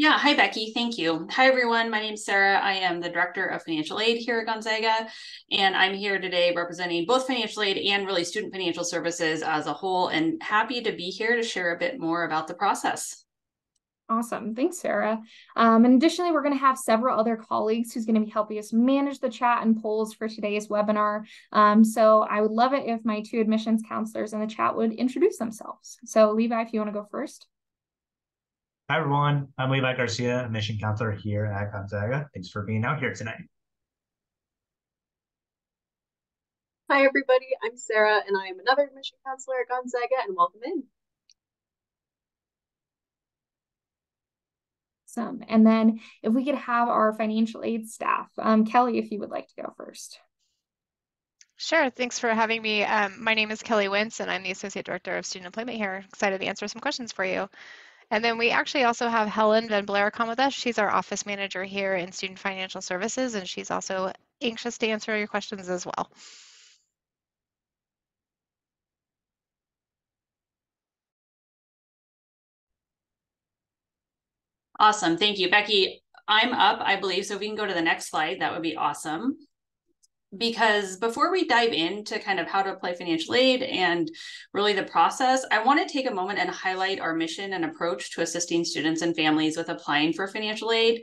Yeah, hi Becky, thank you. Hi everyone, my name is Sarah. I am the Director of Financial Aid here at Gonzaga, and I'm here today representing both financial aid and really student financial services as a whole, and happy to be here to share a bit more about the process. Awesome. Thanks, Sarah. Um, and additionally, we're going to have several other colleagues who's going to be helping us manage the chat and polls for today's webinar. Um, so I would love it if my two admissions counselors in the chat would introduce themselves. So Levi, if you want to go first. Hi, everyone. I'm Levi Garcia, admission counselor here at Gonzaga. Thanks for being out here tonight. Hi, everybody. I'm Sarah, and I'm another admission counselor at Gonzaga, and welcome in. Awesome. And then if we could have our financial aid staff, um, Kelly, if you would like to go first. Sure. Thanks for having me. Um, my name is Kelly Wentz, and I'm the Associate Director of Student Employment here. Excited to answer some questions for you. And then we actually also have Helen Van Blair come with us. She's our office manager here in Student Financial Services, and she's also anxious to answer your questions as well. Awesome, thank you. Becky, I'm up, I believe, so if we can go to the next slide, that would be awesome because before we dive into kind of how to apply financial aid and really the process, I want to take a moment and highlight our mission and approach to assisting students and families with applying for financial aid.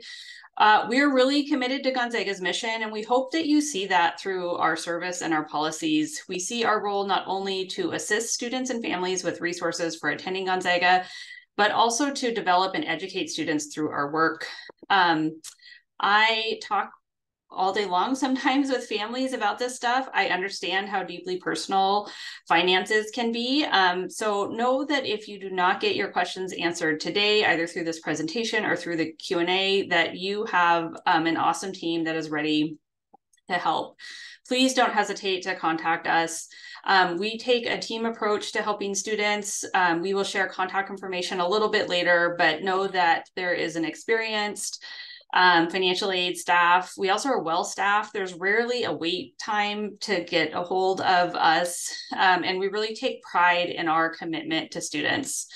Uh, we're really committed to Gonzaga's mission, and we hope that you see that through our service and our policies. We see our role not only to assist students and families with resources for attending Gonzaga, but also to develop and educate students through our work. Um, I talk all day long sometimes with families about this stuff. I understand how deeply personal finances can be. Um, so know that if you do not get your questions answered today, either through this presentation or through the Q&A, that you have um, an awesome team that is ready to help. Please don't hesitate to contact us. Um, we take a team approach to helping students. Um, we will share contact information a little bit later, but know that there is an experienced um, financial aid staff. We also are well staffed. There's rarely a wait time to get a hold of us. Um, and we really take pride in our commitment to students.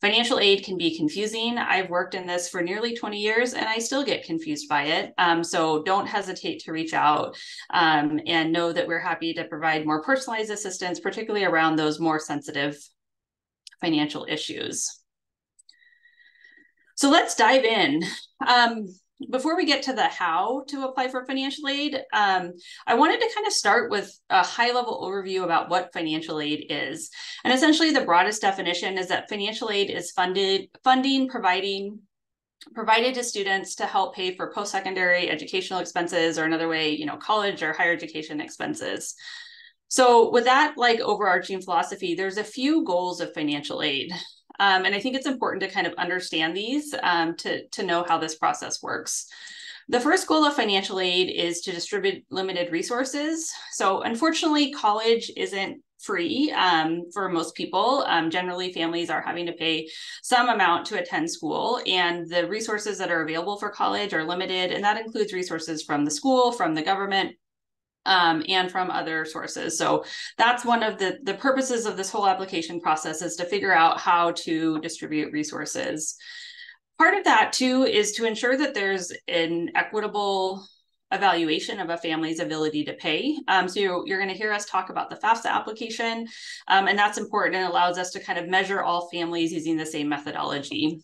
Financial aid can be confusing. I've worked in this for nearly 20 years and I still get confused by it. Um, so don't hesitate to reach out um, and know that we're happy to provide more personalized assistance, particularly around those more sensitive financial issues. So let's dive in. Um, before we get to the how to apply for financial aid, um, I wanted to kind of start with a high level overview about what financial aid is. And essentially, the broadest definition is that financial aid is funded funding, providing provided to students to help pay for post-secondary educational expenses or another way, you know, college or higher education expenses. So with that like overarching philosophy, there's a few goals of financial aid. Um, and I think it's important to kind of understand these um, to, to know how this process works. The first goal of financial aid is to distribute limited resources. So unfortunately, college isn't free um, for most people. Um, generally, families are having to pay some amount to attend school, and the resources that are available for college are limited, and that includes resources from the school, from the government, um, and from other sources. So that's one of the, the purposes of this whole application process is to figure out how to distribute resources. Part of that too is to ensure that there's an equitable evaluation of a family's ability to pay. Um, so you're, you're going to hear us talk about the FAFSA application, um, and that's important and allows us to kind of measure all families using the same methodology.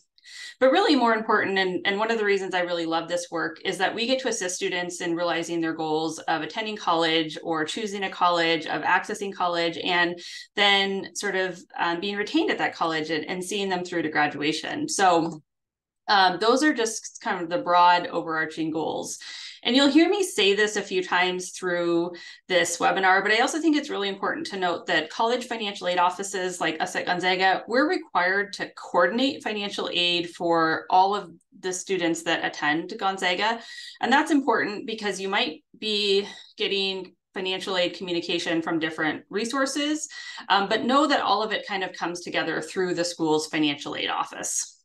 But really more important, and, and one of the reasons I really love this work is that we get to assist students in realizing their goals of attending college or choosing a college, of accessing college, and then sort of um, being retained at that college and, and seeing them through to graduation. So um, those are just kind of the broad overarching goals. And you'll hear me say this a few times through this webinar, but I also think it's really important to note that college financial aid offices like us at Gonzaga, we're required to coordinate financial aid for all of the students that attend Gonzaga. And that's important because you might be getting financial aid communication from different resources, um, but know that all of it kind of comes together through the school's financial aid office.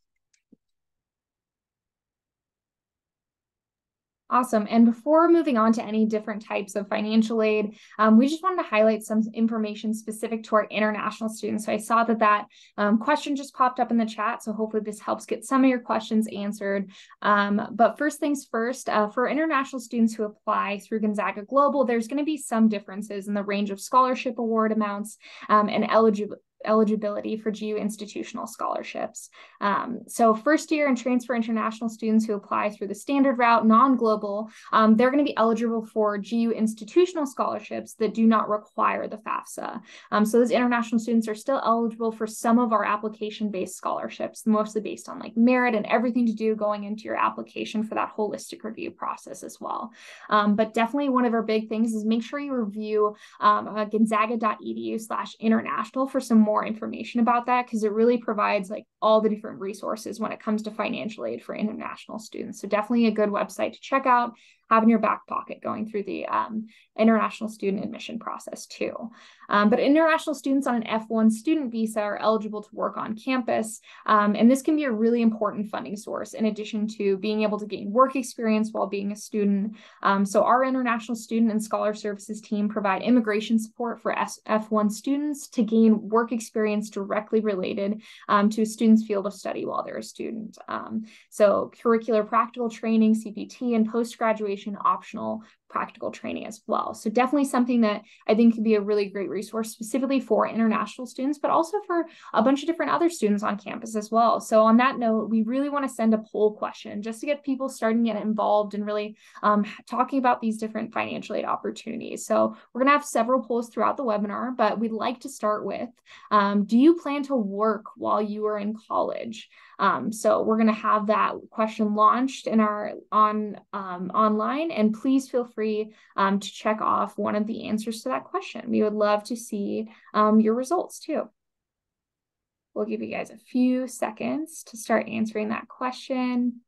Awesome. And before moving on to any different types of financial aid, um, we just wanted to highlight some information specific to our international students. So I saw that that um, question just popped up in the chat. So hopefully this helps get some of your questions answered. Um, but first things first, uh, for international students who apply through Gonzaga Global, there's going to be some differences in the range of scholarship award amounts um, and eligibility eligibility for GU institutional scholarships. Um, so first year and transfer international students who apply through the standard route, non-global, um, they're going to be eligible for GU institutional scholarships that do not require the FAFSA. Um, so those international students are still eligible for some of our application-based scholarships, mostly based on like merit and everything to do going into your application for that holistic review process as well. Um, but definitely one of our big things is make sure you review um, uh, gonzaga.edu slash international for some more more information about that because it really provides like all the different resources when it comes to financial aid for international students. So definitely a good website to check out have in your back pocket going through the um, international student admission process too. Um, but international students on an F1 student visa are eligible to work on campus, um, and this can be a really important funding source in addition to being able to gain work experience while being a student. Um, so our international student and scholar services team provide immigration support for S F1 students to gain work experience directly related um, to a student's field of study while they're a student. Um, so curricular practical training, CPT, and post-graduation optional practical training as well. So definitely something that I think could be a really great resource specifically for international students, but also for a bunch of different other students on campus as well. So on that note, we really want to send a poll question just to get people starting to get involved and really um, talking about these different financial aid opportunities. So we're going to have several polls throughout the webinar, but we'd like to start with, um, do you plan to work while you are in college? Um, so we're going to have that question launched in our on um, online, and please feel free um, to check off one of the answers to that question. We would love to see um, your results too. We'll give you guys a few seconds to start answering that question.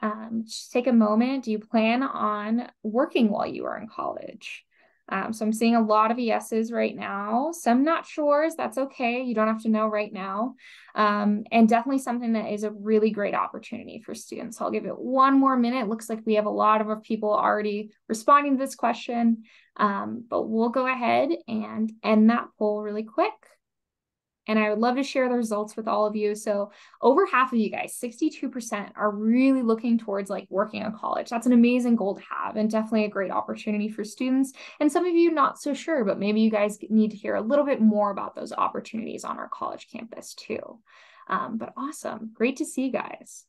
Um, just take a moment. Do you plan on working while you are in college? Um, so I'm seeing a lot of yeses right now, some not sure's. That's okay. You don't have to know right now. Um, and definitely something that is a really great opportunity for students. So I'll give it one more minute. Looks like we have a lot of people already responding to this question, um, but we'll go ahead and end that poll really quick and I would love to share the results with all of you. So, over half of you guys, 62%, are really looking towards like working in college. That's an amazing goal to have and definitely a great opportunity for students. And some of you not so sure, but maybe you guys need to hear a little bit more about those opportunities on our college campus too. Um, but awesome. Great to see you guys.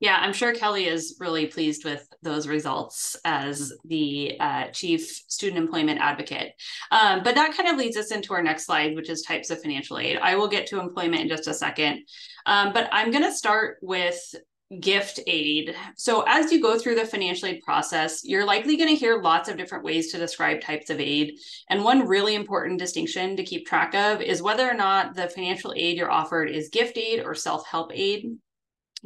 Yeah, I'm sure Kelly is really pleased with those results as the uh, chief student employment advocate. Um, but that kind of leads us into our next slide, which is types of financial aid. I will get to employment in just a second, um, but I'm going to start with gift aid. So as you go through the financial aid process, you're likely going to hear lots of different ways to describe types of aid. And one really important distinction to keep track of is whether or not the financial aid you're offered is gift aid or self-help aid.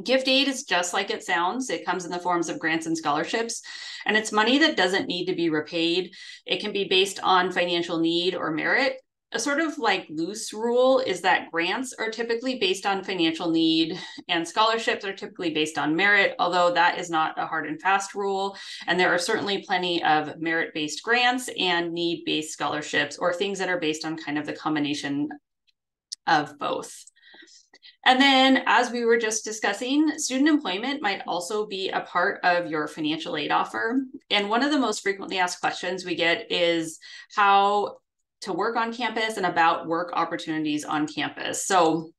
Gift aid is just like it sounds. It comes in the forms of grants and scholarships, and it's money that doesn't need to be repaid. It can be based on financial need or merit. A sort of like loose rule is that grants are typically based on financial need and scholarships are typically based on merit, although that is not a hard and fast rule. And there are certainly plenty of merit based grants and need based scholarships or things that are based on kind of the combination of both. And then, as we were just discussing, student employment might also be a part of your financial aid offer. And one of the most frequently asked questions we get is how to work on campus and about work opportunities on campus. So,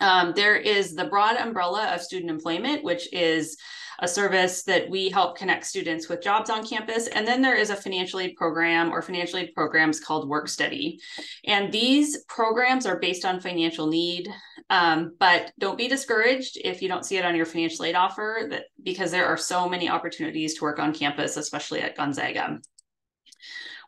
um, there is the broad umbrella of student employment, which is a service that we help connect students with jobs on campus. And then there is a financial aid program or financial aid programs called Work Study. And these programs are based on financial need. Um, but don't be discouraged if you don't see it on your financial aid offer that because there are so many opportunities to work on campus, especially at Gonzaga.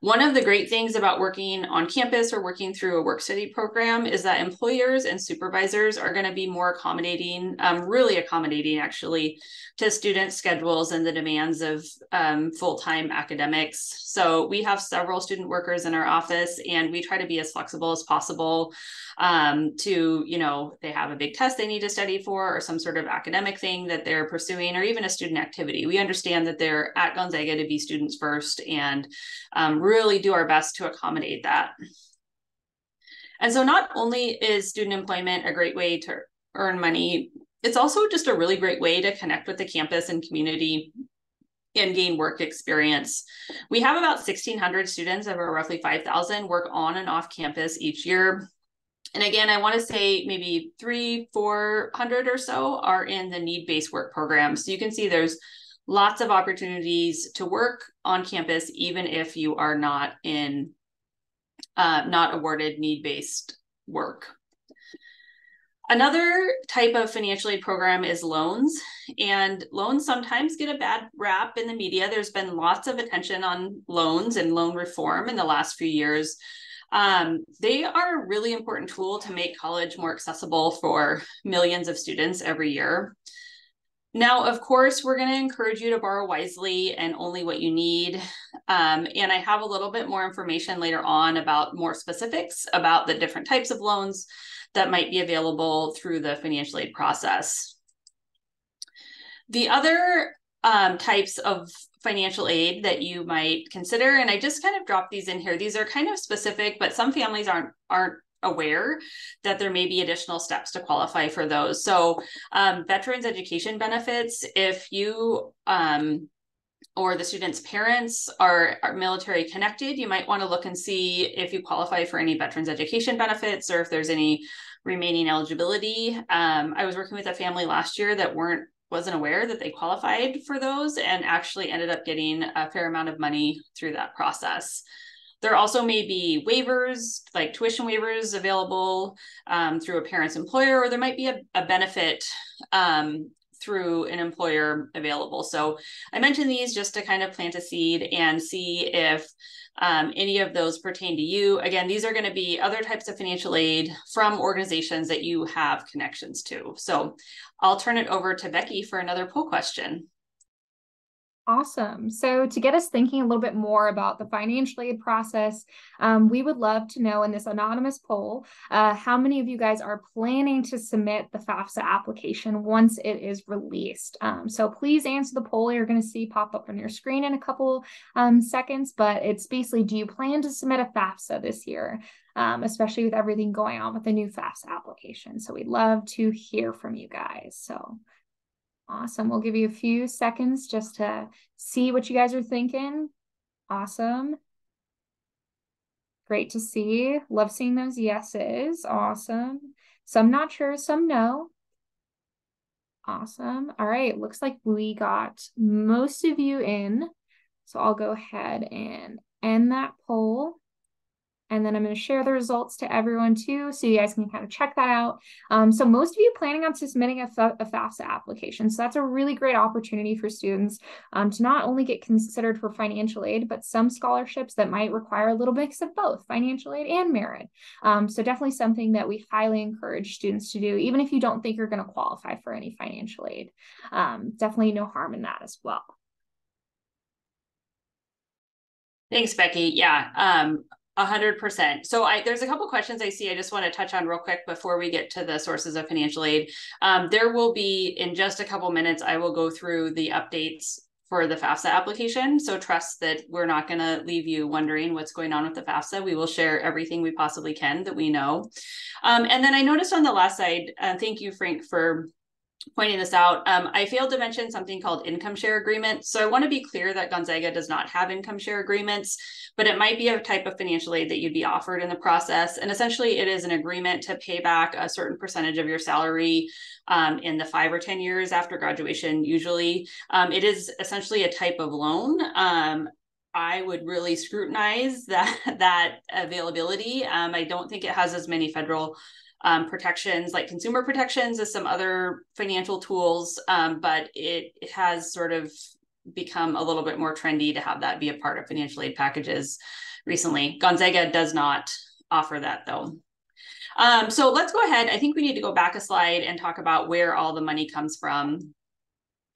One of the great things about working on campus or working through a work study program is that employers and supervisors are going to be more accommodating, um, really accommodating actually, to student schedules and the demands of um, full time academics. So we have several student workers in our office, and we try to be as flexible as possible um, to, you know, they have a big test they need to study for or some sort of academic thing that they're pursuing or even a student activity. We understand that they're at Gonzaga to be students first and um, really do our best to accommodate that. And so not only is student employment a great way to earn money, it's also just a really great way to connect with the campus and community and gain work experience. We have about 1,600 students of our roughly 5,000 work on and off campus each year. And again, I want to say maybe three, 400 or so are in the need-based work program. So you can see there's lots of opportunities to work on campus, even if you are not in, uh, not awarded need-based work. Another type of financial aid program is loans, and loans sometimes get a bad rap in the media. There's been lots of attention on loans and loan reform in the last few years. Um, they are a really important tool to make college more accessible for millions of students every year. Now, of course, we're going to encourage you to borrow wisely and only what you need. Um, and I have a little bit more information later on about more specifics about the different types of loans that might be available through the financial aid process. The other um, types of financial aid that you might consider, and I just kind of dropped these in here. These are kind of specific, but some families aren't aren't aware that there may be additional steps to qualify for those. So, um, veterans education benefits, if you um, or the student's parents are, are military connected, you might want to look and see if you qualify for any veterans education benefits or if there's any remaining eligibility. Um, I was working with a family last year that weren't wasn't aware that they qualified for those and actually ended up getting a fair amount of money through that process. There also may be waivers, like tuition waivers available um, through a parent's employer, or there might be a, a benefit um, through an employer available. So I mentioned these just to kind of plant a seed and see if um, any of those pertain to you. Again, these are going to be other types of financial aid from organizations that you have connections to. So I'll turn it over to Becky for another poll question. Awesome. So, to get us thinking a little bit more about the financial aid process, um, we would love to know in this anonymous poll uh, how many of you guys are planning to submit the FAFSA application once it is released. Um, so, please answer the poll you're going to see pop up on your screen in a couple um, seconds. But it's basically do you plan to submit a FAFSA this year? Um, especially with everything going on with the new FAFSA application. So, we'd love to hear from you guys. So, Awesome. We'll give you a few seconds just to see what you guys are thinking. Awesome. Great to see. Love seeing those yeses. Awesome. Some not sure, some no. Awesome. All right. Looks like we got most of you in. So I'll go ahead and end that poll. And then I'm going to share the results to everyone too, so you guys can kind of check that out. Um, so most of you planning on submitting a, FAFSA application. So that's a really great opportunity for students um, to not only get considered for financial aid, but some scholarships that might require a little mix of both financial aid and merit. Um, so definitely something that we highly encourage students to do, even if you don't think you're going to qualify for any financial aid. Um, definitely no harm in that as well. Thanks, Becky. Yeah, um, a hundred percent. So I there's a couple questions I see I just want to touch on real quick before we get to the sources of financial aid. Um, there will be in just a couple minutes, I will go through the updates for the FAFSA application. So trust that we're not going to leave you wondering what's going on with the FAFSA. We will share everything we possibly can that we know. Um, and then I noticed on the last side, uh, thank you, Frank, for pointing this out, um, I failed to mention something called income share agreement. So I want to be clear that Gonzaga does not have income share agreements, but it might be a type of financial aid that you'd be offered in the process. And essentially, it is an agreement to pay back a certain percentage of your salary um, in the five or 10 years after graduation, usually. Um, it is essentially a type of loan. Um, I would really scrutinize that that availability. Um, I don't think it has as many federal um, protections like consumer protections as some other financial tools, um, but it, it has sort of become a little bit more trendy to have that be a part of financial aid packages recently. Gonzaga does not offer that though. Um, so let's go ahead. I think we need to go back a slide and talk about where all the money comes from.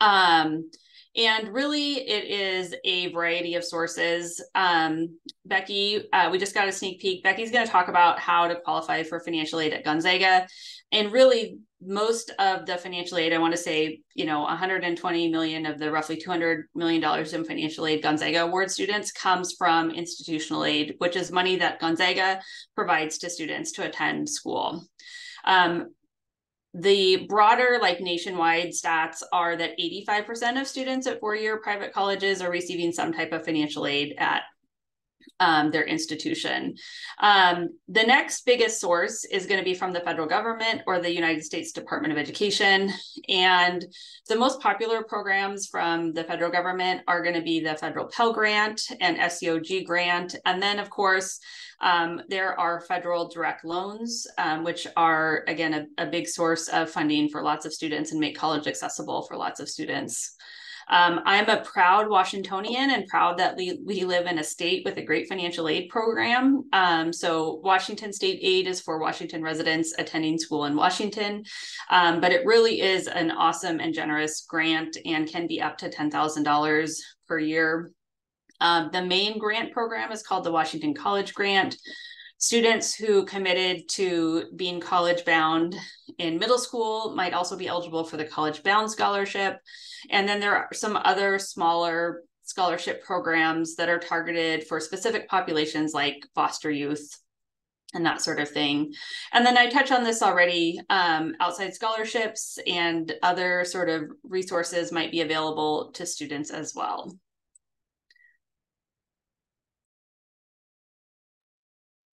Um, and really, it is a variety of sources. Um, Becky, uh, we just got a sneak peek. Becky's going to talk about how to qualify for financial aid at Gonzaga. And really, most of the financial aid, I want to say, you know, 120 million of the roughly 200 million dollars in financial aid Gonzaga award students comes from institutional aid, which is money that Gonzaga provides to students to attend school. Um, the broader like nationwide stats are that 85% of students at four-year private colleges are receiving some type of financial aid at um, their institution. Um, the next biggest source is going to be from the federal government or the United States Department of Education. And the most popular programs from the federal government are going to be the federal Pell Grant and SEOG grant. And then, of course, um, there are federal direct loans, um, which are, again, a, a big source of funding for lots of students and make college accessible for lots of students. Um, I'm a proud Washingtonian and proud that we, we live in a state with a great financial aid program. Um, so, Washington State Aid is for Washington residents attending school in Washington, um, but it really is an awesome and generous grant and can be up to $10,000 per year. Um, the main grant program is called the Washington College Grant students who committed to being college bound in middle school might also be eligible for the college bound scholarship and then there are some other smaller scholarship programs that are targeted for specific populations like foster youth and that sort of thing. And then I touch on this already. Um, outside scholarships and other sort of resources might be available to students as well.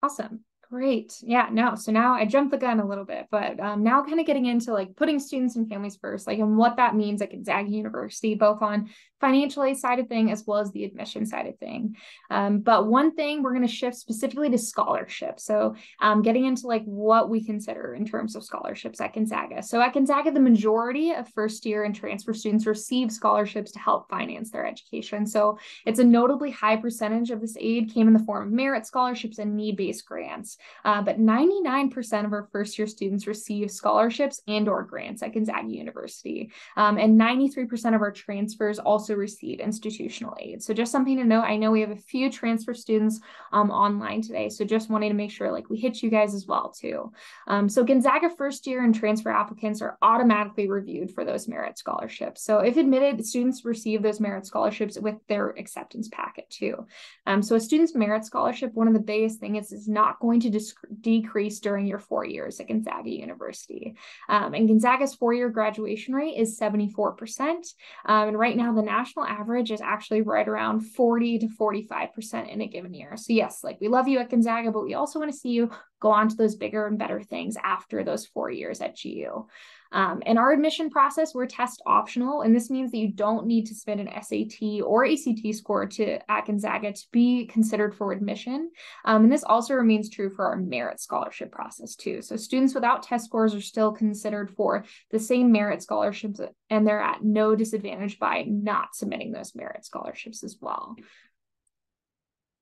Awesome. Great. Yeah, no. So now I jumped the gun a little bit, but um, now kind of getting into like putting students and families first, like and what that means like at Gonzaga University, both on financial aid side of thing as well as the admission side of thing. Um, but one thing we're going to shift specifically to scholarship. So um, getting into like what we consider in terms of scholarships at Gonzaga. So at Gonzaga, the majority of first year and transfer students receive scholarships to help finance their education. So it's a notably high percentage of this aid came in the form of merit scholarships and need-based grants. Uh, but 99% of our first year students receive scholarships and or grants at Gonzaga University. Um, and 93% of our transfers also receive institutional aid. So just something to note, I know we have a few transfer students um, online today. So just wanting to make sure like we hit you guys as well too. Um, so Gonzaga first year and transfer applicants are automatically reviewed for those merit scholarships. So if admitted, students receive those merit scholarships with their acceptance packet too. Um, so a student's merit scholarship, one of the biggest things is, is not going to decrease during your four years at Gonzaga University. Um, and Gonzaga's four year graduation rate is 74%. Um, and right now, the national average is actually right around 40 to 45% in a given year. So, yes, like we love you at Gonzaga, but we also want to see you go on to those bigger and better things after those four years at GU. Um, in our admission process, we're test optional, and this means that you don't need to submit an SAT or ACT score to at Gonzaga to be considered for admission. Um, and this also remains true for our merit scholarship process too. So students without test scores are still considered for the same merit scholarships, and they're at no disadvantage by not submitting those merit scholarships as well.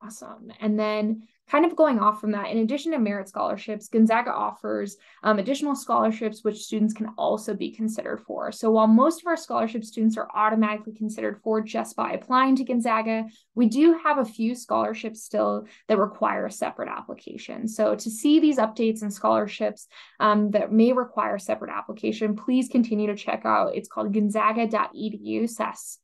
Awesome. And then kind of going off from that, in addition to merit scholarships, Gonzaga offers um, additional scholarships which students can also be considered for. So while most of our scholarship students are automatically considered for just by applying to Gonzaga, we do have a few scholarships still that require a separate application. So to see these updates and scholarships um, that may require separate application, please continue to check out. It's called gonzaga.edu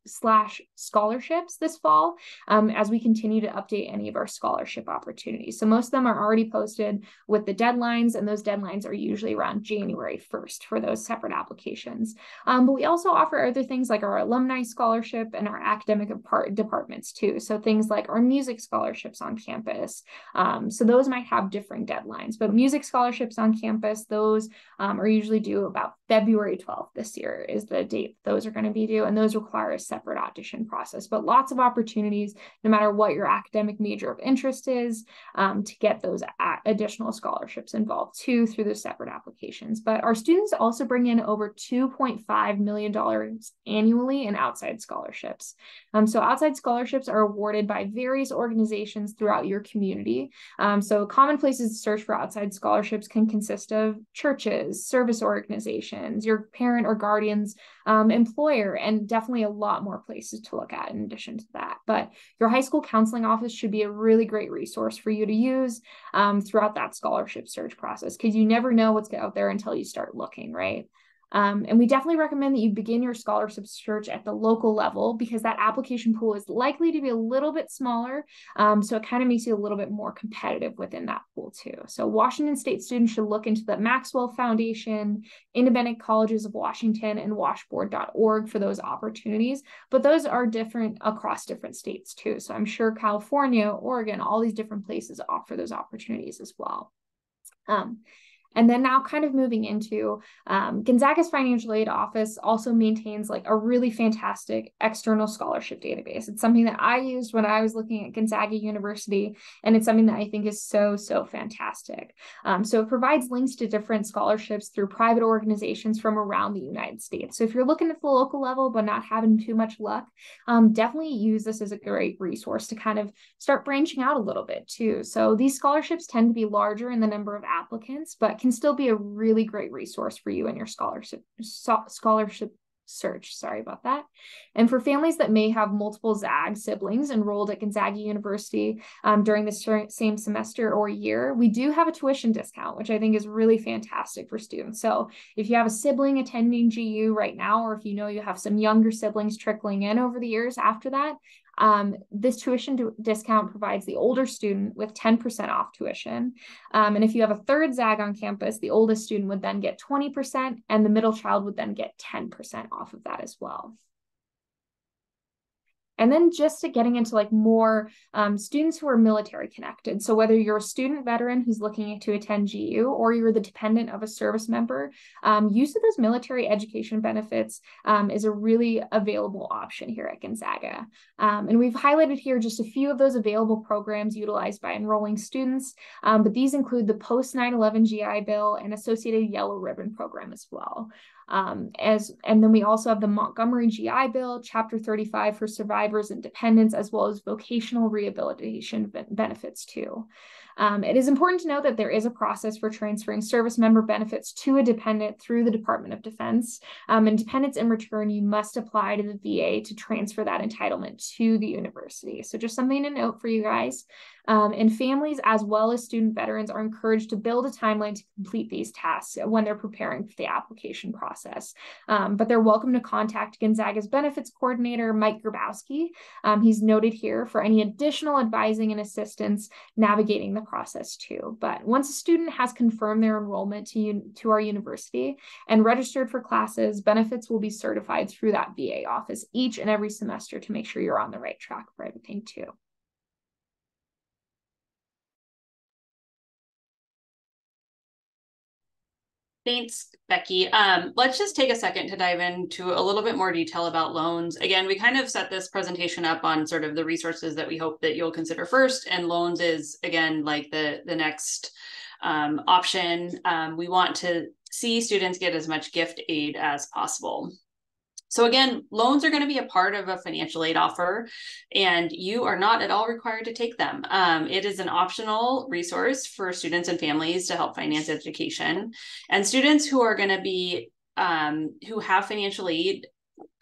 slash scholarships this fall um, as we continue to update any of our scholarship opportunities So most of them are already posted with the deadlines, and those deadlines are usually around January 1st for those separate applications. Um, but we also offer other things like our alumni scholarship and our academic departments too. So things like our music scholarships on campus. Um, so those might have different deadlines, but music scholarships on campus, those um, are usually due about February 12th this year is the date those are going to be due, and those require a separate audition process. But lots of opportunities, no matter what your academic major of interest is, um, to get those additional scholarships involved too through the separate applications. But our students also bring in over $2.5 million annually in outside scholarships. Um, so outside scholarships are awarded by various organizations throughout your community. Um, so common places to search for outside scholarships can consist of churches, service organizations, your parent or guardian's um, employer, and definitely a lot more places to look at in addition to that. But your high school counseling office should be a really great resource for you to use um, throughout that scholarship search process because you never know what's out there until you start looking, right? Um, and we definitely recommend that you begin your scholarship search at the local level because that application pool is likely to be a little bit smaller. Um, so it kind of makes you a little bit more competitive within that pool too. So Washington State students should look into the Maxwell Foundation, Independent Colleges of Washington, and washboard.org for those opportunities. But those are different across different states too. So I'm sure California, Oregon, all these different places offer those opportunities as well. Um, and then now, kind of moving into um, Gonzaga's financial aid office also maintains like a really fantastic external scholarship database. It's something that I used when I was looking at Gonzaga University, and it's something that I think is so, so fantastic. Um, so it provides links to different scholarships through private organizations from around the United States. So if you're looking at the local level but not having too much luck, um, definitely use this as a great resource to kind of start branching out a little bit too. So these scholarships tend to be larger in the number of applicants, but can still be a really great resource for you and your scholarship scholarship search. Sorry about that. And for families that may have multiple ZAG siblings enrolled at Gonzaga University um, during the same semester or year, we do have a tuition discount, which I think is really fantastic for students. So if you have a sibling attending GU right now, or if you know you have some younger siblings trickling in over the years after that, um, this tuition discount provides the older student with 10% off tuition. Um, and if you have a third ZAG on campus, the oldest student would then get 20%, and the middle child would then get 10% off of that as well. And then just to getting into like more um, students who are military connected. So whether you're a student veteran who's looking to attend GU or you're the dependent of a service member, um, use of those military education benefits um, is a really available option here at Gonzaga. Um, and we've highlighted here just a few of those available programs utilized by enrolling students, um, but these include the post 9-11 GI Bill and associated Yellow Ribbon program as well. Um, as and then we also have the Montgomery GI Bill, Chapter 35 for survivors and dependents, as well as vocational rehabilitation benefits too. Um, it is important to note that there is a process for transferring service member benefits to a dependent through the Department of Defense. Um, and dependents in return, you must apply to the VA to transfer that entitlement to the university. So just something to note for you guys. Um, and families, as well as student veterans, are encouraged to build a timeline to complete these tasks when they're preparing for the application process. Um, but they're welcome to contact Gonzaga's benefits coordinator, Mike Grabowski. Um, he's noted here for any additional advising and assistance navigating the process too. But once a student has confirmed their enrollment to, to our university and registered for classes, benefits will be certified through that VA office each and every semester to make sure you're on the right track for everything too. Thanks, Becky. Um, let's just take a second to dive into a little bit more detail about loans. Again, we kind of set this presentation up on sort of the resources that we hope that you'll consider first, and loans is again like the the next um, option. Um, we want to see students get as much gift aid as possible. So again, loans are going to be a part of a financial aid offer, and you are not at all required to take them. Um, it is an optional resource for students and families to help finance education. And students who are going to be um, who have financial aid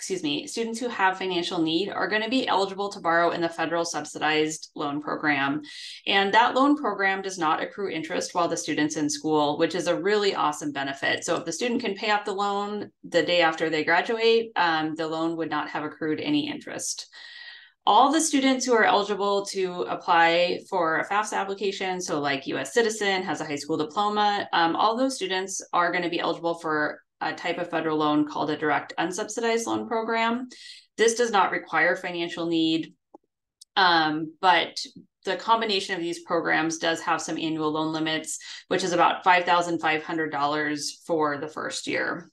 excuse me, students who have financial need are going to be eligible to borrow in the federal subsidized loan program. And that loan program does not accrue interest while the student's in school, which is a really awesome benefit. So if the student can pay off the loan the day after they graduate, um, the loan would not have accrued any interest all the students who are eligible to apply for a FAFSA application, so like US citizen, has a high school diploma, um, all those students are going to be eligible for a type of federal loan called a direct unsubsidized loan program. This does not require financial need, um, but the combination of these programs does have some annual loan limits, which is about $5,500 for the first year.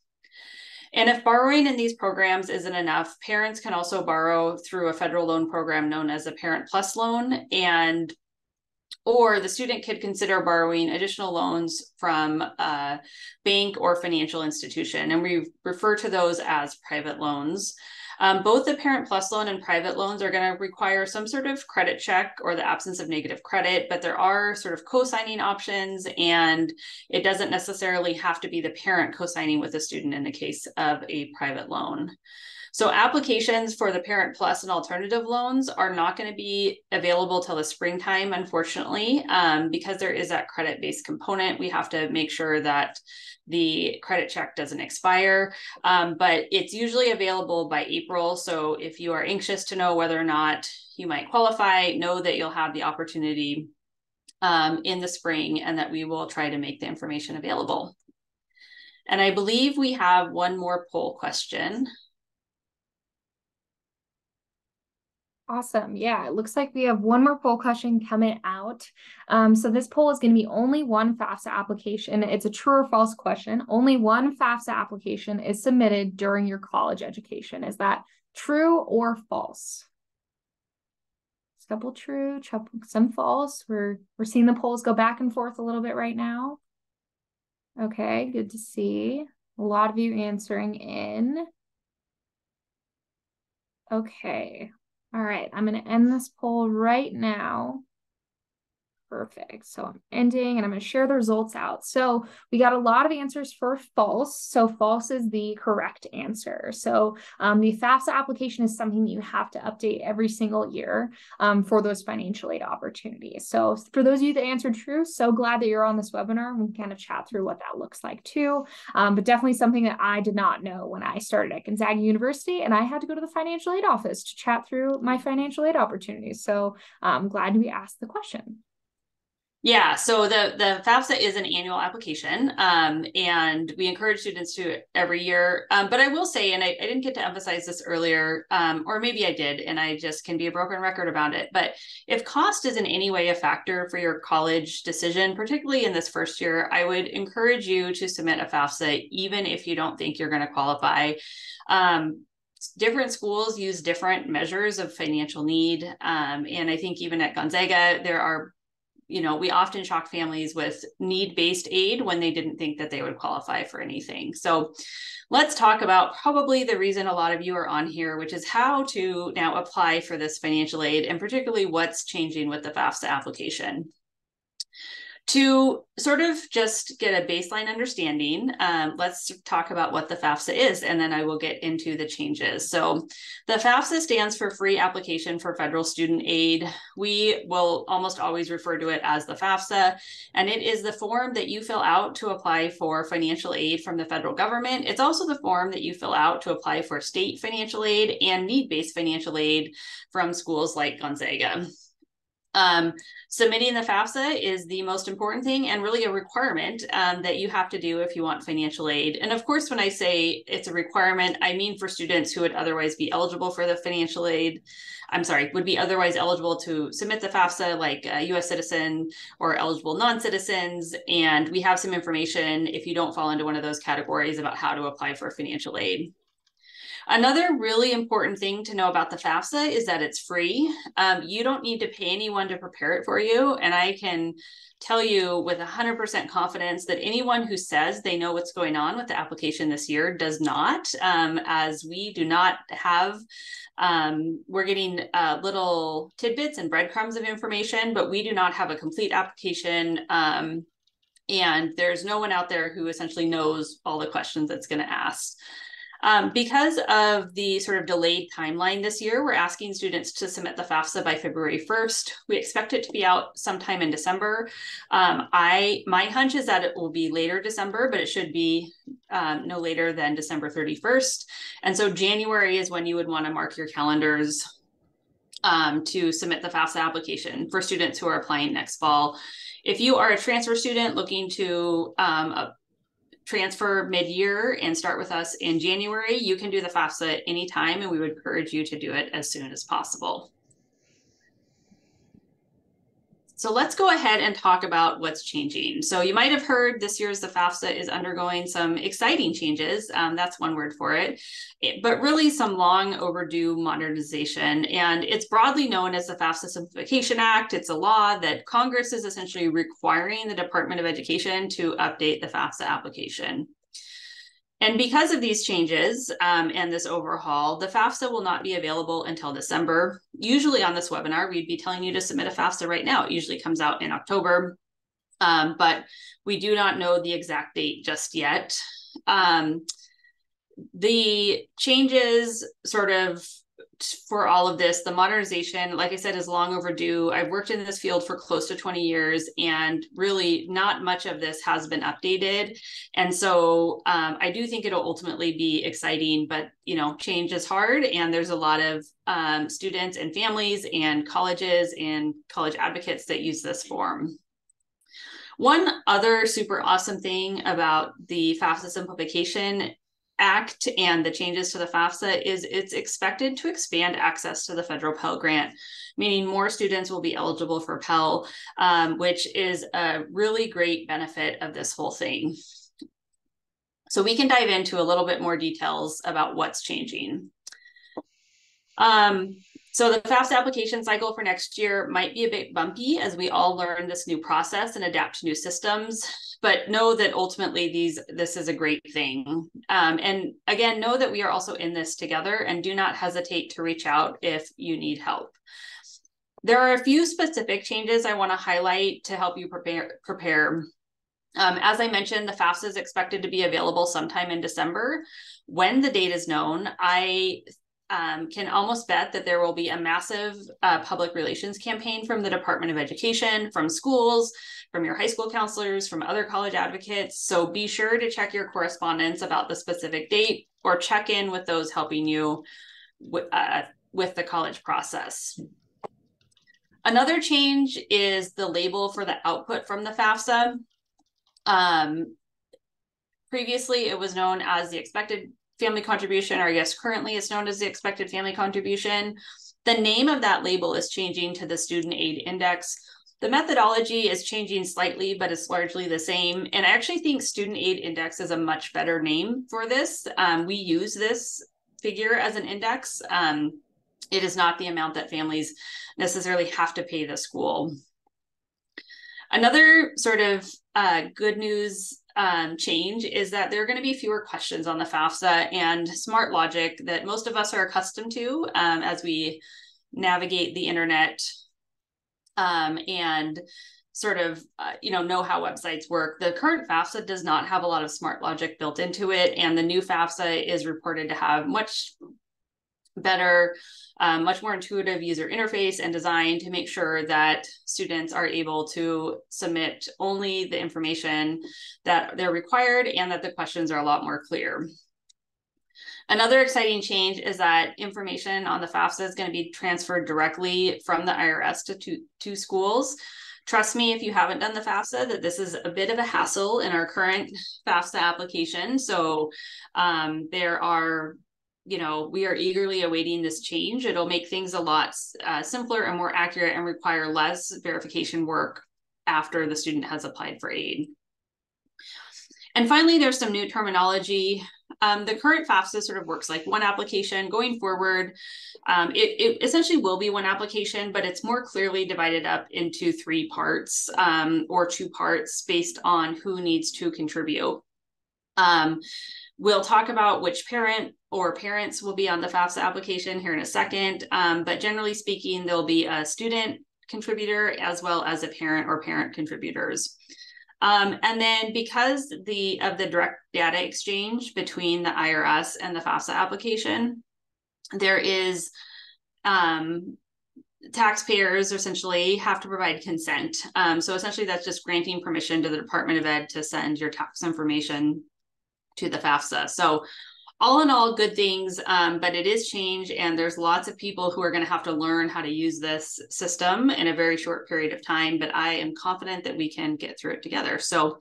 And if borrowing in these programs isn't enough, parents can also borrow through a federal loan program known as a Parent Plus loan. And or the student could consider borrowing additional loans from a bank or financial institution. And we refer to those as private loans. Um, both the Parent Plus loan and private loans are going to require some sort of credit check or the absence of negative credit, but there are sort of co signing options, and it doesn't necessarily have to be the parent co signing with a student in the case of a private loan. So applications for the Parent Plus and alternative loans are not going to be available till the springtime, unfortunately, um, because there is that credit-based component. We have to make sure that the credit check doesn't expire, um, but it's usually available by April. So if you are anxious to know whether or not you might qualify, know that you'll have the opportunity um, in the spring and that we will try to make the information available. And I believe we have one more poll question. Awesome. Yeah, it looks like we have one more poll question coming out. Um, so this poll is going to be only one FAFSA application. It's a true or false question. Only one FAFSA application is submitted during your college education. Is that true or false? A couple true, some false. We're we're seeing the polls go back and forth a little bit right now. Okay, good to see. A lot of you answering in. Okay, all right, I'm going to end this poll right now. Perfect. So I'm ending and I'm going to share the results out. So we got a lot of answers for false. So false is the correct answer. So um, the FAFSA application is something that you have to update every single year um, for those financial aid opportunities. So for those of you that answered true, so glad that you're on this webinar. We can kind of chat through what that looks like too. Um, but definitely something that I did not know when I started at Gonzaga University and I had to go to the financial aid office to chat through my financial aid opportunities. So I'm um, glad we asked the question. Yeah, so the the FAFSA is an annual application, um, and we encourage students to every year. Um, but I will say, and I, I, didn't get to emphasize this earlier, um, or maybe I did, and I just can be a broken record about it. But if cost is in any way a factor for your college decision, particularly in this first year, I would encourage you to submit a FAFSA, even if you don't think you're going to qualify um, different schools use different measures of financial need. Um, and I think even at Gonzaga, there are you know, we often shock families with need based aid when they didn't think that they would qualify for anything. So let's talk about probably the reason a lot of you are on here, which is how to now apply for this financial aid and particularly what's changing with the FAFSA application to sort of just get a baseline understanding, um, let's talk about what the FAFSA is, and then I will get into the changes. So, the FAFSA stands for Free Application for Federal Student Aid. We will almost always refer to it as the FAFSA, and it is the form that you fill out to apply for financial aid from the federal government. It's also the form that you fill out to apply for state financial aid and need based financial aid from schools like Gonzaga. Um, submitting the FAFSA is the most important thing and really a requirement um, that you have to do if you want financial aid. And of course, when I say it's a requirement, I mean for students who would otherwise be eligible for the financial aid. I'm sorry, would be otherwise eligible to submit the FAFSA, like a US citizen or eligible non citizens. And we have some information if you don't fall into one of those categories about how to apply for financial aid. Another really important thing to know about the FAFSA is that it's free. Um, you don't need to pay anyone to prepare it for you. And I can tell you with 100% confidence that anyone who says they know what's going on with the application this year does not, um, as we do not have. Um, we're getting uh, little tidbits and breadcrumbs of information, but we do not have a complete application. Um, and there's no one out there who essentially knows all the questions that's going to ask. Um, because of the sort of delayed timeline this year, we're asking students to submit the FAFSA by February 1st. We expect it to be out sometime in December. Um, I My hunch is that it will be later December, but it should be um, no later than December 31st. And so January is when you would want to mark your calendars um, to submit the FAFSA application for students who are applying next fall. If you are a transfer student looking to um, transfer mid-year and start with us in January, you can do the FAFSA anytime, and we would encourage you to do it as soon as possible. So let's go ahead and talk about what's changing. So you might have heard this year's the FAFSA is undergoing some exciting changes. Um, that's one word for it, it, but really some long overdue modernization. And it's broadly known as the FAFSA Simplification Act. It's a law that Congress is essentially requiring the Department of Education to update the FAFSA application. And because of these changes um, and this overhaul, the FAFSA will not be available until December. Usually on this webinar, we'd be telling you to submit a FAFSA right now. It usually comes out in October, um, but we do not know the exact date just yet. Um, the changes sort of for all of this. The modernization, like I said, is long overdue. I've worked in this field for close to 20 years, and really not much of this has been updated. And so um, I do think it'll ultimately be exciting, but you know, change is hard, and there's a lot of um, students and families and colleges and college advocates that use this form. One other super awesome thing about the FAFSA simplification Act and the changes to the FAFSA is it's expected to expand access to the federal Pell Grant, meaning more students will be eligible for Pell, um, which is a really great benefit of this whole thing. So we can dive into a little bit more details about what's changing. Um, so the FAFSA application cycle for next year might be a bit bumpy as we all learn this new process and adapt to new systems but know that ultimately these this is a great thing. Um, and again know that we are also in this together and do not hesitate to reach out if you need help. There are a few specific changes i want to highlight to help you prepare prepare. Um, as I mentioned, the FAFSA is expected to be available sometime in December. When the date is known, I um, can almost bet that there will be a massive uh, public relations campaign from the Department of Education, from schools, from your high school counselors, from other college advocates. So be sure to check your correspondence about the specific date or check in with those helping you uh, with the college process. Another change is the label for the output from the FAFSA. Um, previously, it was known as the expected family contribution, or I guess currently it's known as the expected family contribution. The name of that label is changing to the student aid index. The methodology is changing slightly, but it's largely the same. And I actually think student aid index is a much better name for this. Um, we use this figure as an index. Um, it is not the amount that families necessarily have to pay the school. Another sort of uh, good news um, change is that there are going to be fewer questions on the FAFSA and smart logic that most of us are accustomed to um, as we navigate the internet um, and sort of uh, you know know how websites work. The current FAFSA does not have a lot of smart logic built into it, and the new FAFSA is reported to have much better, um, much more intuitive user interface and design to make sure that students are able to submit only the information that they're required and that the questions are a lot more clear. Another exciting change is that information on the FAFSA is going to be transferred directly from the IRS to, to, schools. Trust me, if you haven't done the FAFSA, that this is a bit of a hassle in our current FAFSA application. So um, there are you know, we are eagerly awaiting this change. It'll make things a lot uh, simpler and more accurate and require less verification work after the student has applied for aid. And finally, there's some new terminology. Um, the current FAFSA sort of works like one application. Going forward, um, it, it, essentially will be one application, but it's more clearly divided up into three parts um, or two parts based on who needs to contribute. Um, we'll talk about which parent or parents will be on the FAFSA application here in a second. Um, but generally speaking, there'll be a student contributor as well as a parent or parent contributors. Um, and then because the of the direct data exchange between the IRS and the FAFSA application, there is um, taxpayers essentially have to provide consent. Um, so essentially that's just granting permission to the Department of Ed to send your tax information to the FAFSA. So all in all, good things, um, but it is change, and there's lots of people who are going to have to learn how to use this system in a very short period of time. But I am confident that we can get through it together. So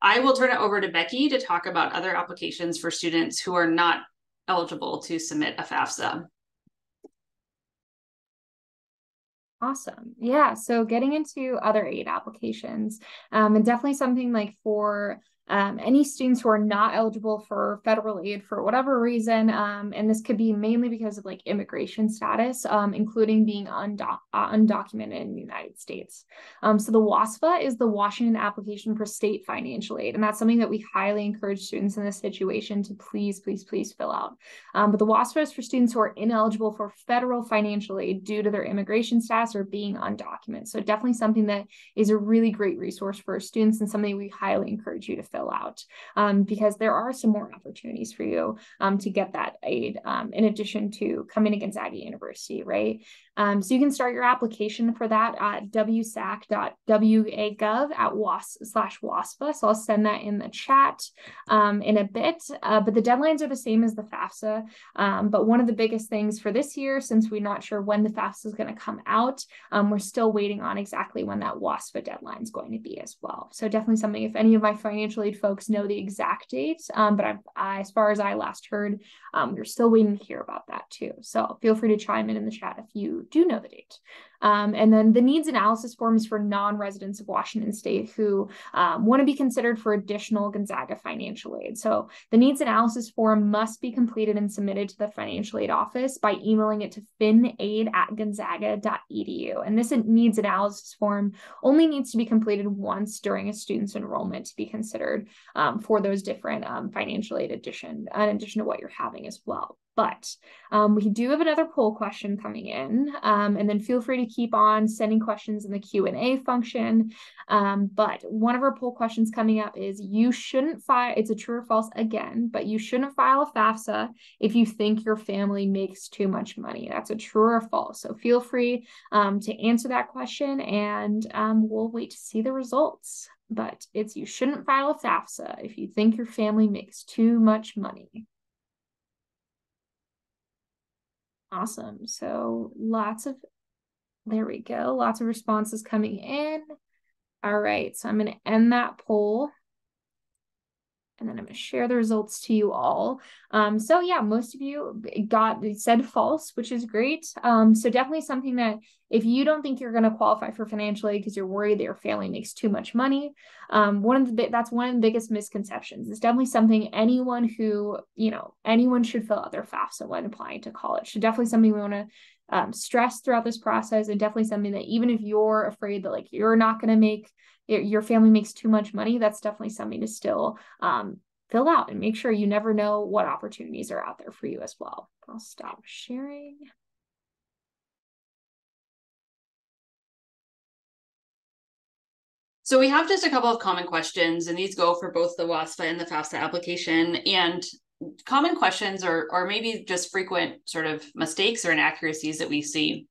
I will turn it over to Becky to talk about other applications for students who are not eligible to submit a FAFSA. Awesome. Yeah. So getting into other aid applications, um, and definitely something like for um, any students who are not eligible for federal aid for whatever reason, um, and this could be mainly because of like immigration status, um, including being undo- uh, undocumented in the United States. Um, so the WASFA is the Washington Application for State Financial Aid, and that's something that we highly encourage students in this situation to please, please, please fill out. Um, but the WASFA is for students who are ineligible for federal financial aid due to their immigration status or being undocumented. So definitely something that is a really great resource for students and something we highly encourage you to fill out um, because there are some more opportunities for you um, to get that aid um, in addition to coming to Gonzaga University, right? Um, so you can start your application for that at wsac.wa.gov at was slash WASFA. So I'll send that in the chat um, in a bit. Uh, but the deadlines are the same as the FAFSA. Um, but one of the biggest things for this year, since we're not sure when the FAFSA is going to come out, um, we're still waiting on exactly when that WASFA deadline is going to be as well. So definitely something, if any of my financial aid folks know the exact date, um, but I, I, as far as I last heard, um, we're still waiting to hear about that too. So feel free to chime in in the chat if you do know the date. Um, and then the needs analysis forms for non-residents of Washington State who um, want to be considered for additional Gonzaga financial aid. So the needs analysis form must be completed and submitted to the financial aid office by emailing it to finaid at gonzaga.edu. And this needs analysis form only needs to be completed once during a student's enrollment to be considered um, for those different um, financial aid addition, in addition to what you're having as well. But um, we do have another poll question coming in, um, and then feel free to keep on sending questions in the Q and A function. Um, but one of our poll questions coming up is: you shouldn't file. It's a true or false again, but you shouldn't file a FAFSA if you think your family makes too much money. That's a true or false. So feel free um, to answer that question, and um, we'll wait to see the results. But it's you shouldn't file a FAFSA if you think your family makes too much money. Awesome. So lots of, there we go. Lots of responses coming in. All right. So I'm going to end that poll and then I'm going to share the results to you all. Um, so yeah, most of you got said false, which is great. Um, so definitely something that if you don't think you're going to qualify for financial aid because you're worried that your family makes too much money, um, one of the that's one of the biggest misconceptions. It's definitely something anyone who you know anyone should fill out their FAFSA when applying to college. So definitely something we want to um, stress throughout this process, and definitely something that even if you're afraid that like you're not going to make your family makes too much money, that's definitely something to still um, fill out and make sure you never know what opportunities are out there for you as well. I'll stop sharing. So we have just a couple of common questions, and these go for both the WASFA and the FAFSA application. And common questions or or maybe just frequent sort of mistakes or inaccuracies that we see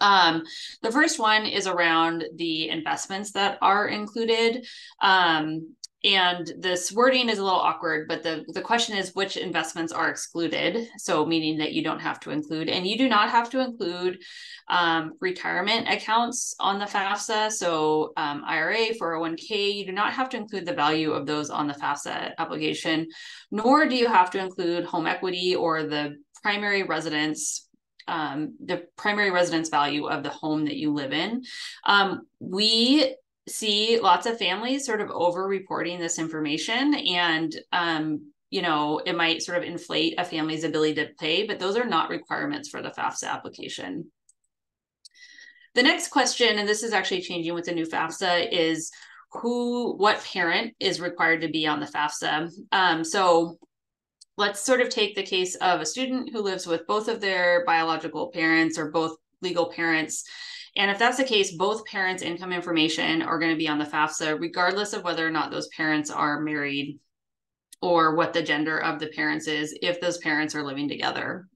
um, the first one is around the investments that are included. Um, and this wording is a little awkward, but the, the question is which investments are excluded. So, meaning that you don't have to include, and you do not have to include um, retirement accounts on the FAFSA. So, um, IRA, 401k, you do not have to include the value of those on the FAFSA application, nor do you have to include home equity or the primary residence um, the primary residence value of the home that you live in. Um, we see lots of families sort of over reporting this information and um, you know it might sort of inflate a family's ability to pay but those are not requirements for the fafsa application the next question and this is actually changing with the new fafsa is who what parent is required to be on the fafsa um, so let's sort of take the case of a student who lives with both of their biological parents or both legal parents. And if that's the case, both parents' income information are going to be on the FAFSA, regardless of whether or not those parents are married or what the gender of the parents is, if those parents are living together.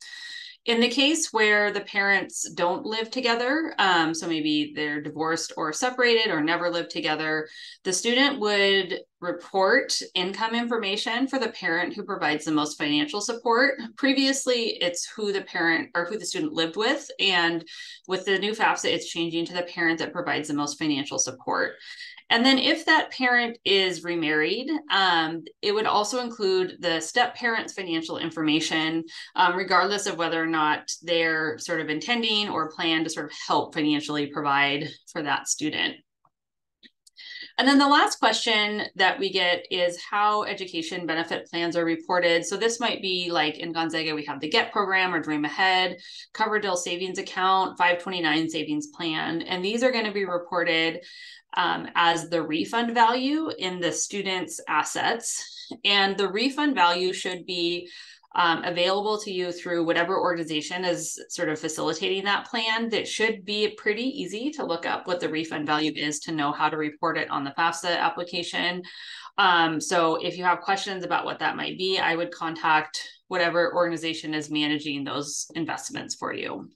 In the case where the parents don't live together, um, so maybe they're divorced or separated or never lived together, the student would report income information for the parent who provides the most financial support. Previously, it's who the parent or who the student lived with. And with the new FAFSA, it's changing to the parent that provides the most financial support. And then if that parent is remarried, um, it would also include the step parent's financial information, um, regardless of whether or not they're sort of intending or plan to sort of help financially provide for that student. And then the last question that we get is how education benefit plans are reported. So this might be like in Gonzaga, we have the GET program or Dream Ahead, Coverdell Savings Account, 529 Savings Plan. And these are going to be reported um, as the refund value in the student's assets. And the refund value should be um, available to you through whatever organization is sort of facilitating that plan. That should be pretty easy to look up what the refund value is to know how to report it on the FAFSA application. Um, so if you have questions about what that might be, I would contact whatever organization is managing those investments for you.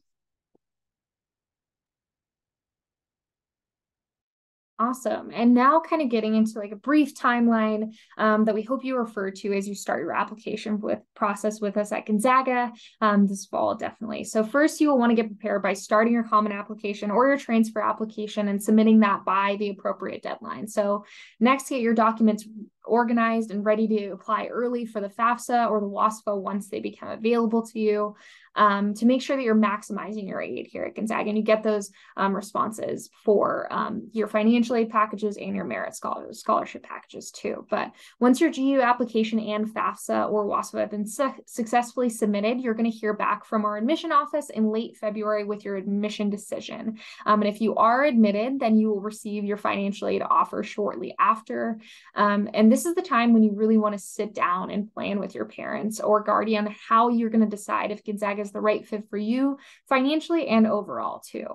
Awesome. And now kind of getting into like a brief timeline um, that we hope you refer to as you start your application with process with us at Gonzaga um, this fall, definitely. So first you will want to get prepared by starting your common application or your transfer application and submitting that by the appropriate deadline. So next get your documents organized and ready to apply early for the FAFSA or the WASFA once they become available to you um, to make sure that you're maximizing your aid here at Gonzaga and you get those um, responses for um, your financial aid packages and your merit scholarship packages too. But once your GU application and FAFSA or WASFA have been su successfully submitted, you're going to hear back from our admission office in late February with your admission decision. Um, and if you are admitted, then you will receive your financial aid offer shortly after. Um, and this is the time when you really want to sit down and plan with your parents or guardian how you're going to decide if Gonzaga is the right fit for you financially and overall too.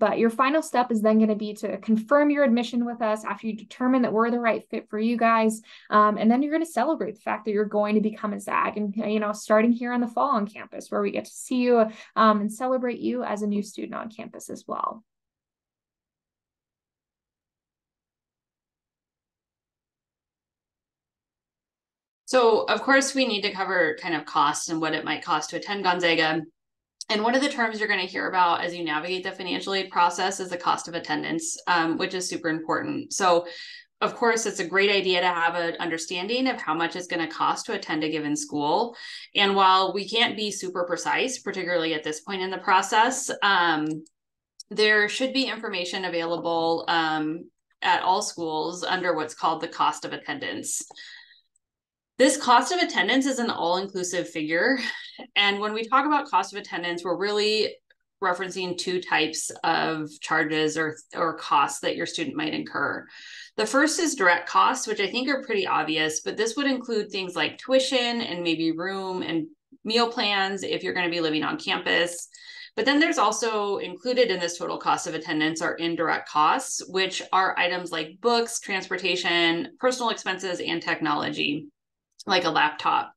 But your final step is then going to be to confirm your admission with us after you determine that we're the right fit for you guys. Um, and then you're going to celebrate the fact that you're going to become a ZAG and, you know, starting here in the fall on campus where we get to see you um, and celebrate you as a new student on campus as well. So, of course, we need to cover kind of costs and what it might cost to attend Gonzaga. And one of the terms you're going to hear about as you navigate the financial aid process is the cost of attendance, um, which is super important. So, of course, it's a great idea to have an understanding of how much it's going to cost to attend a given school. And while we can't be super precise, particularly at this point in the process, um, there should be information available um, at all schools under what's called the cost of attendance. This cost of attendance is an all inclusive figure. And when we talk about cost of attendance, we're really referencing two types of charges or, or costs that your student might incur. The first is direct costs, which I think are pretty obvious, but this would include things like tuition and maybe room and meal plans if you're going to be living on campus. But then there's also included in this total cost of attendance are indirect costs, which are items like books, transportation, personal expenses, and technology like a laptop.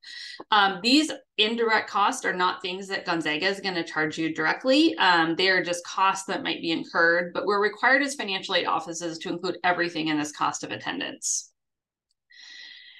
Um, these indirect costs are not things that Gonzaga is going to charge you directly. Um, they are just costs that might be incurred, but we're required as financial aid offices to include everything in this cost of attendance.